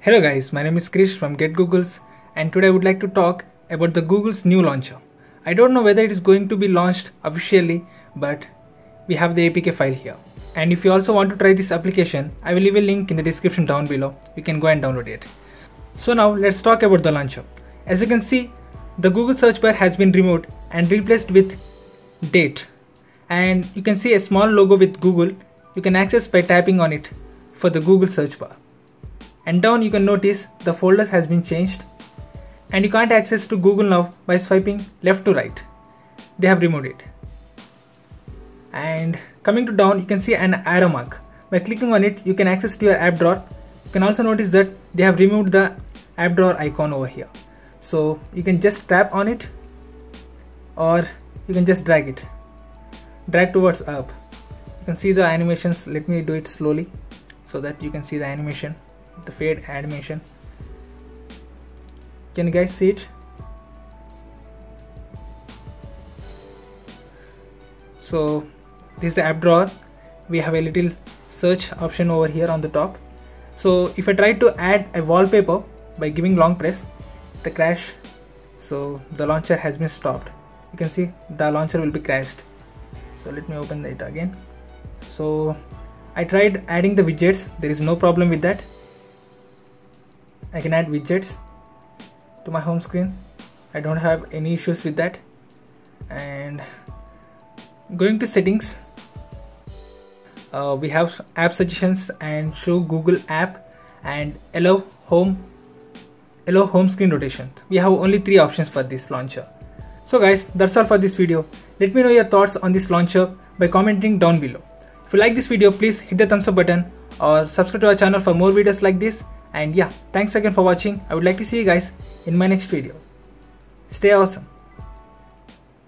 Hello guys, my name is Krish from Get Googles and today I would like to talk about the Google's new launcher. I don't know whether it is going to be launched officially but we have the APK file here. And if you also want to try this application, I will leave a link in the description down below. You can go and download it. So now let's talk about the launcher. As you can see, the Google search bar has been removed and replaced with date. And you can see a small logo with Google. You can access by tapping on it for the Google search bar and down you can notice the folders has been changed and you can't access to Google now by swiping left to right. They have removed it. And coming to down you can see an arrow mark. By clicking on it you can access to your app drawer. You can also notice that they have removed the app drawer icon over here. So you can just tap on it or you can just drag it. Drag towards up. You can see the animations. Let me do it slowly so that you can see the animation the fade animation. Can you guys see it? So this is the app drawer. We have a little search option over here on the top. So if I try to add a wallpaper by giving long press the crash so the launcher has been stopped. You can see the launcher will be crashed. So let me open it again. So I tried adding the widgets. There is no problem with that I can add widgets to my home screen. I don't have any issues with that. And going to settings uh, we have app suggestions and show Google app and allow home allow home screen rotation. We have only three options for this launcher. So guys that's all for this video. Let me know your thoughts on this launcher by commenting down below. If you like this video please hit the thumbs up button or subscribe to our channel for more videos like this and yeah, thanks again for watching. I would like to see you guys in my next video. Stay awesome.